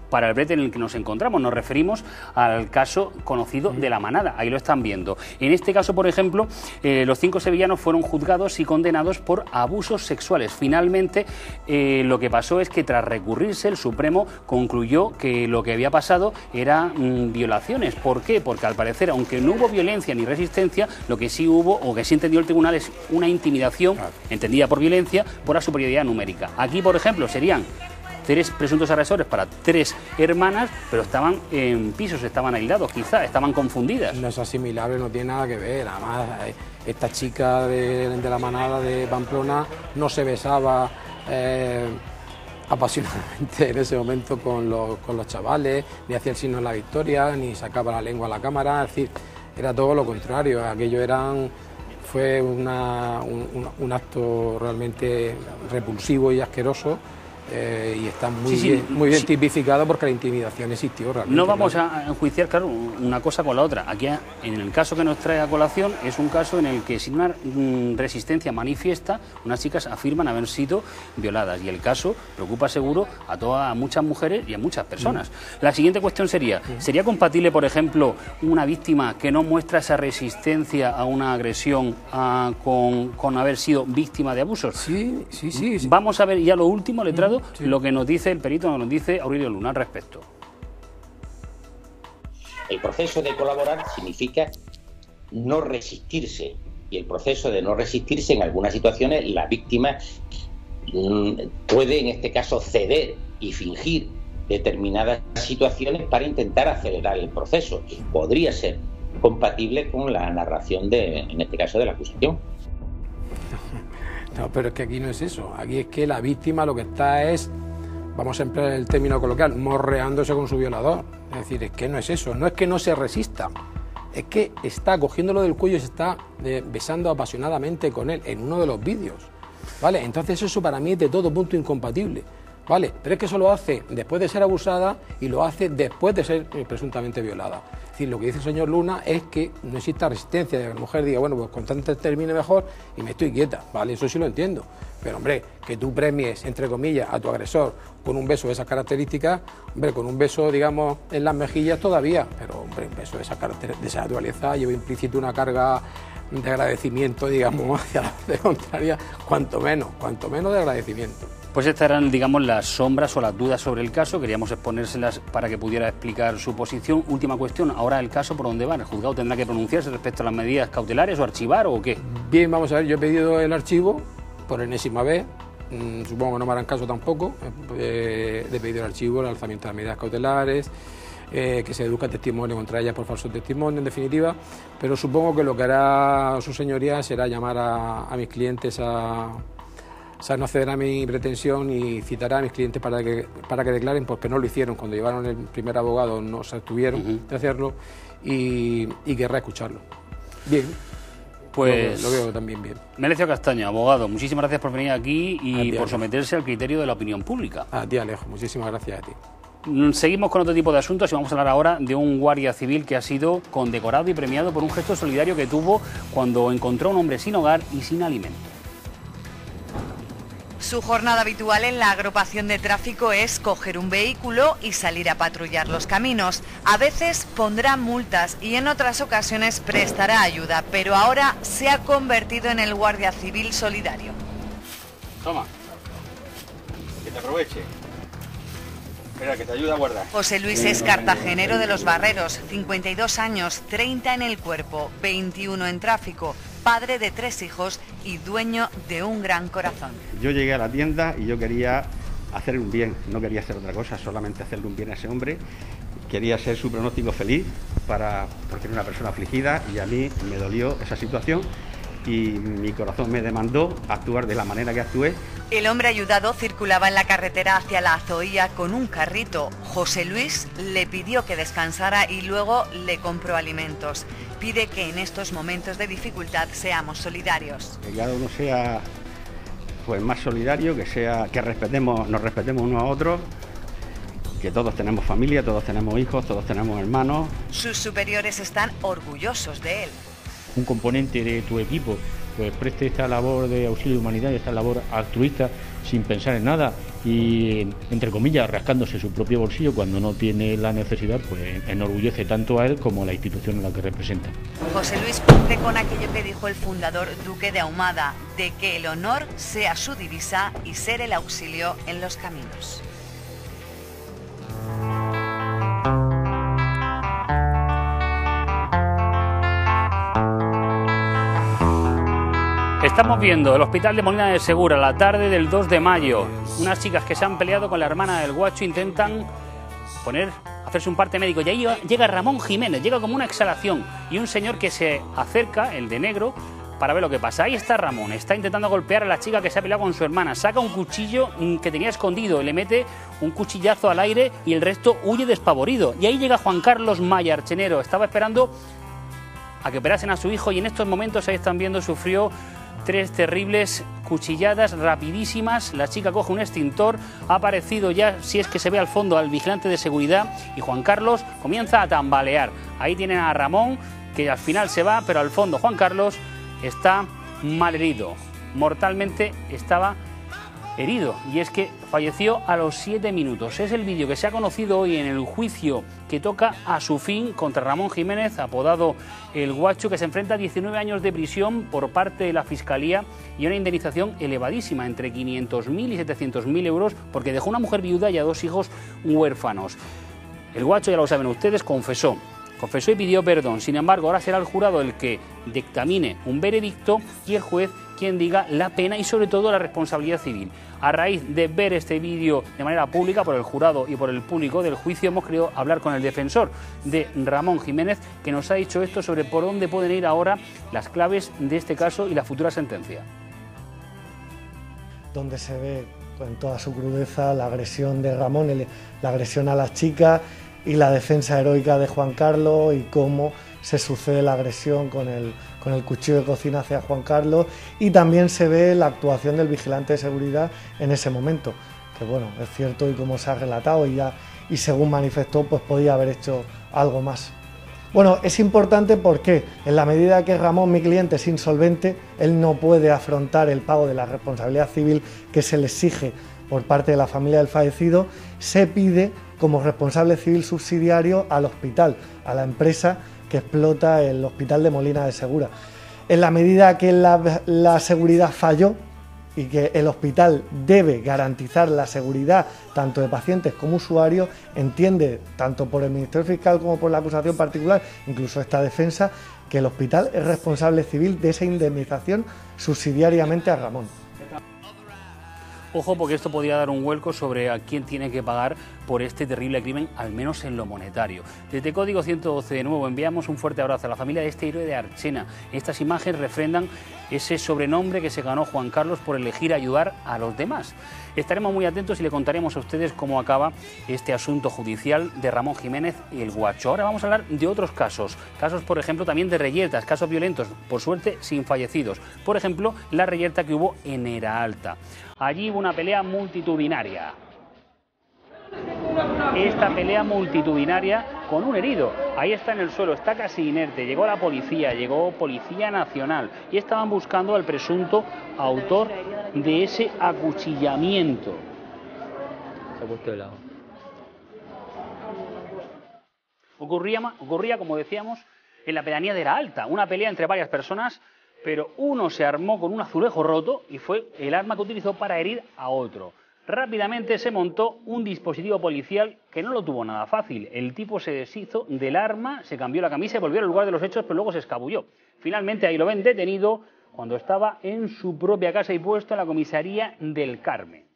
para el brete en el que nos encontramos. Nos referimos al caso conocido de la manada. Ahí lo están viendo. En este caso, por ejemplo, eh, los cinco sevillanos fueron juzgados y condenados por abusos sexuales. Finalmente, eh, lo que pasó es que tras recurrirse, el Supremo concluyó que lo que había pasado eran violaciones. ¿Por qué? Porque al parecer, aunque no hubo violencia ni resistencia, lo que sí hubo, o que sí entendió el tribunal, es una intimidación, entendida por violencia, por la superioridad numérica. Aquí, por ejemplo, serían tres presuntos agresores para tres hermanas, pero estaban en pisos, estaban aislados, quizá, estaban confundidas. No es asimilable, no tiene nada que ver. Además, eh, esta chica de, la manada de Pamplona no se besaba eh, apasionadamente en ese momento con los, chavales, ni hacía el signo de la victoria, ni sacaba la lengua a la cámara. Es decir, era todo lo contrario. Aquello eran, fue una- un, un- un acto realmente repulsivo y asqueroso eh, y está muy Sí, sí, bien, muy bien sí. tipificado porque la intimidación existió realmente. No vamos a enjuiciar, claro, una cosa con la otra. Aquí, en el caso que nos trae a colación, es un caso en el que sin una mm, resistencia manifiesta, unas chicas afirman haber sido violadas. Y el caso preocupa seguro a todas a muchas mujeres y a muchas personas. La siguiente cuestión sería, ¿sería compatible, por ejemplo, una víctima que no muestra esa resistencia a una agresión con, con haber sido víctima de abusos? Sí, sí, sí. Vamos a ver ya lo último, letrado, lo que nos dice el perito, nos dice Aurelio Luna al respecto. El proceso de colaborar significa no resistirse. Y el proceso de no resistirse, en algunas situaciones, la víctima mm, puede, en este caso, ceder y fingir determinadas situaciones para intentar acelerar el proceso. Podría ser compatible con la narración de, en este caso, de la acusación. No, pero es que aquí no es eso. Aquí es que la víctima lo que está es, vamos a emplear el término coloquial, morreándose con su violador. Es decir, es que no es eso. No es que no se resista. Es que está cogiéndolo del cuello y se está eh, besando apasionadamente con él en uno de los vídeos. ¿Vale? Entonces eso para mí es de todo punto incompatible. ¿Vale? Pero es que eso lo hace después de ser abusada y lo hace después de ser eh, presuntamente violada. Es decir, lo que dice el señor Luna es que no exista resistencia, de que la mujer diga, bueno, pues con tanto termine mejor y me estoy quieta, ¿vale? Eso sí lo entiendo. Pero, hombre, que tú premies, entre comillas, a tu agresor con un beso de esas características, hombre, con un beso, digamos, en las mejillas todavía, pero, hombre, un beso de esa, de esa naturaleza lleva implícito una carga de agradecimiento, digamos, hacia la parte contraria, cuanto menos, cuanto menos de agradecimiento. Pues estas eran, digamos, las sombras o las dudas sobre el caso. Queríamos exponérselas para que pudiera explicar su posición. Última cuestión, ahora el caso por dónde va. ¿El juzgado tendrá que pronunciarse respecto a las medidas cautelares o archivar o qué? Bien, vamos a ver, yo he pedido el archivo por enésima vez, mm, supongo que no me harán caso tampoco, eh, he pedido el archivo, el alzamiento de las medidas cautelares, eh, que se educa testimonio contra ella por falso testimonio, en definitiva, pero supongo que lo que hará su señoría será llamar a, a mis clientes a, o sea, no cederá a mi pretensión y citará a mis clientes para que, para que declaren porque no lo hicieron. Cuando llevaron el primer abogado no se abstuvieron de hacerlo y, y querrá escucharlo. Bien. Pues- Lo, veo- lo veo también bien. Menecio Castaño, abogado, muchísimas gracias por venir aquí y ti, por someterse al criterio de la opinión pública. A ti, Alejo. Muchísimas gracias a ti. Mm, Seguimos con otro tipo de asuntos y vamos a hablar ahora de un guardia civil que ha sido condecorado y premiado por un gesto solidario que tuvo cuando encontró a un hombre sin hogar y sin alimento. Su jornada habitual en la agrupación de tráfico es coger un vehículo y salir a patrullar los caminos. A veces pondrá multas y en otras ocasiones prestará ayuda, pero ahora se ha convertido en el guardia civil solidario. Toma. Que te aproveche. Espera, que te ayuda a guardar. José Luis es cartagenero de los Barreros, 52 años, 30 en el cuerpo, 21 en tráfico, padre de tres hijos y dueño de un gran corazón. Yo llegué a la tienda y yo quería hacerle un bien, no quería hacer otra cosa, solamente hacerle un bien a ese hombre. Quería ser su pronóstico feliz para, porque era una persona afligida y a mí me dolió esa situación y mi corazón me demandó actuar de la manera que actué El hombre ayudado circulaba en la carretera hacia la Azoía con un carrito. José Luis le pidió que descansara y luego le compró alimentos. Pide que en estos momentos de dificultad seamos solidarios. que cada uno sea pues más solidario, que sea que respetemos, nos respetemos unos a otros, que todos tenemos familia, todos tenemos hijos, todos tenemos hermanos. Sus superiores están orgullosos de él. Un componente de tu equipo pues preste esta labor de auxilio humanitario, esta labor altruista sin pensar en nada y entre comillas rascándose su propio bolsillo cuando no tiene la necesidad, pues enorgullece tanto a él como a la institución a la que representa. José Luis cumple con aquello que dijo el fundador Duque de Ahumada, de que el honor sea su divisa y ser el auxilio en los caminos. Estamos viendo el hospital de Molina de Segura, la tarde del 2 de mayo. Unas chicas que se han peleado con la hermana del guacho intentan poner, hacerse un parte médico. Y ahí llega- Ramón Jiménez, llega como una exhalación. Y un señor que se acerca, el de negro, para ver lo que pasa. Ahí está Ramón, está intentando golpear a la chica que se ha peleado con su hermana. Saca un cuchillo mm, que tenía escondido, le mete un cuchillazo al aire y el resto huye despavorido. Y ahí llega Juan Carlos Maya, archenero. Estaba esperando a que operasen a su hijo y en estos momentos ahí están viendo sufrió Tres terribles cuchilladas rapidísimas. La chica coge un extintor. Ha aparecido ya, si es que se ve al fondo, al vigilante de seguridad. Y Juan Carlos comienza a tambalear. Ahí tienen a Ramón, que al final se va, pero al fondo Juan Carlos está mal herido. Mortalmente estaba herido y es que falleció a los 7 minutos. Es el vídeo que se ha conocido hoy en el juicio que toca a su fin contra Ramón Jiménez, apodado El Guacho, que se enfrenta a 19 años de prisión por parte de la Fiscalía y una indemnización elevadísima, entre 500.000 y 700.000 euros, porque dejó una mujer viuda y a dos hijos huérfanos. El Guacho, ya lo saben ustedes, confesó confesó y pidió perdón. Sin embargo, ahora será el jurado el que dictamine un veredicto y el juez quien diga la pena y sobre todo la responsabilidad civil. A raíz de ver este vídeo de manera pública por el jurado y por el público del juicio, hemos querido hablar con el defensor de Ramón Jiménez, que nos ha dicho esto sobre por dónde pueden ir ahora las claves de este caso y la futura sentencia. Donde se ve con toda su crudeza la agresión de Ramón, la agresión a las chicas y la defensa heroica de Juan Carlos y cómo se sucede la agresión con el, con el cuchillo de cocina hacia Juan Carlos y también se ve la actuación del vigilante de seguridad en ese momento, que bueno, es cierto y como se ha relatado y, ya, y según manifestó, pues podía haber hecho algo más. Bueno, es importante porque en la medida que Ramón, mi cliente, es insolvente, él no puede afrontar el pago de la responsabilidad civil que se le exige por parte de la familia del fallecido, se pide como responsable civil subsidiario al hospital, a la empresa que explota el hospital de Molina de Segura. En la medida que la, seguridad falló y que el hospital debe garantizar la seguridad tanto de pacientes como usuarios, entiende tanto por el Ministerio Fiscal como por la acusación particular, incluso esta defensa, que el hospital es responsable civil de esa indemnización subsidiariamente a Ramón. Ojo porque esto podría dar un vuelco sobre a quién tiene que pagar por este terrible crimen, al menos en lo monetario. Desde Código 112 de nuevo enviamos un fuerte abrazo a la familia de este héroe de Archena. Estas imágenes refrendan ese sobrenombre que se ganó Juan Carlos por elegir ayudar a los demás. Estaremos muy atentos y le contaremos a ustedes cómo acaba este asunto judicial de Ramón Jiménez y el Guacho. Ahora vamos a hablar de otros casos, casos por ejemplo también de reyertas, casos violentos, por suerte sin fallecidos. Por ejemplo, la reyerta que hubo en Era Alta. Allí hubo una pelea multitudinaria. Esta pelea multitudinaria con un herido. Ahí está en el suelo, está casi inerte. Llegó la policía, llegó Policía Nacional y estaban buscando al presunto autor de ese acuchillamiento. Se ha puesto de lado. Ocurría, ocurría, como decíamos, en la pedanía de la Alta, una pelea entre varias personas pero uno se armó con un azulejo roto y fue el arma que utilizó para herir a otro. Rápidamente se montó un dispositivo policial que no lo tuvo nada fácil. El tipo se deshizo del arma, se cambió la camisa y volvió al lugar de los hechos, pero luego se escabulló. Finalmente ahí lo ven detenido cuando estaba en su propia casa y puesto en la comisaría del Carmen.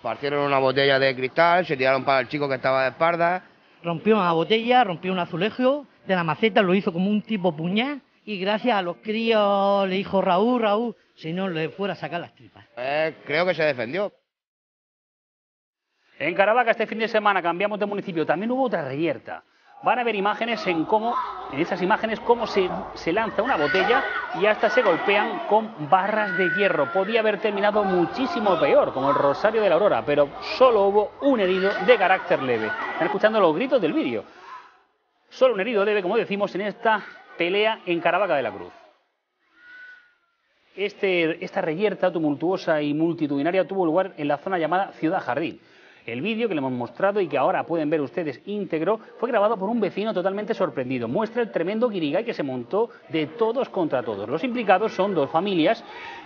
Partieron una botella de cristal, se tiraron para el chico que estaba de espalda. Rompió una botella, rompió un azulejo de la maceta, lo hizo como un tipo puñal y gracias a los críos le dijo Raúl, Raúl, si no le fuera a sacar las tripas. Eh, creo que se defendió. En Caravaca este fin de semana cambiamos de municipio, también hubo otra reyerta. Van a ver imágenes en cómo, en esas imágenes, cómo se, se lanza una botella y hasta se golpean con barras de hierro. Podía haber terminado muchísimo peor, como el Rosario de la Aurora, pero solo hubo un herido de carácter leve. Están escuchando los gritos del vídeo. Solo un herido leve, como decimos, en esta pelea en Caravaca de la Cruz. Este, esta reyerta tumultuosa y multitudinaria tuvo lugar en la zona llamada Ciudad Jardín. El vídeo que le hemos mostrado y que ahora pueden ver ustedes íntegro fue grabado por un vecino totalmente sorprendido. Muestra el tremendo guirigay que se montó de todos contra todos. Los implicados son dos familias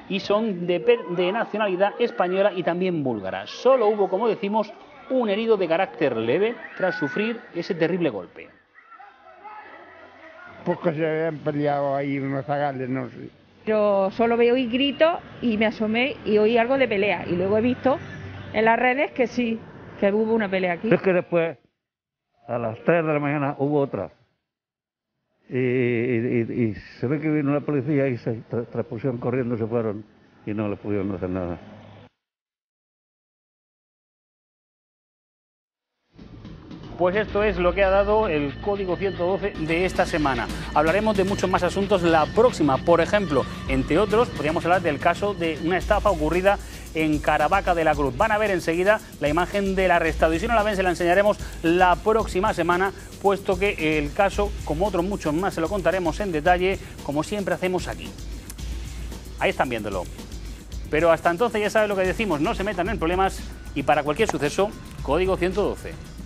y son de, de nacionalidad española y también búlgara. Solo hubo, como decimos, un herido de carácter leve tras sufrir ese terrible golpe que se habían peleado ahí unos zagales, no sé. Yo solo veo y grito y me asomé y oí algo de pelea. Y luego he visto en las redes que sí, que hubo una pelea aquí. Es que después, a las 3 de la mañana, hubo otra. Y, se ve que vino la policía y se transpusieron corriendo, se fueron y no le pudieron hacer nada. Pues esto es lo que ha dado el Código 112 de esta semana. Hablaremos de muchos más asuntos la próxima. Por ejemplo, entre otros, podríamos hablar del caso de una estafa ocurrida en Caravaca de la Cruz. Van a ver enseguida la imagen del arrestado y si no la ven se la enseñaremos la próxima semana, puesto que el caso, como otros muchos más, se lo contaremos en detalle, como siempre hacemos aquí. Ahí están viéndolo. Pero hasta entonces ya saben lo que decimos, no se metan en problemas y para cualquier suceso, código 112.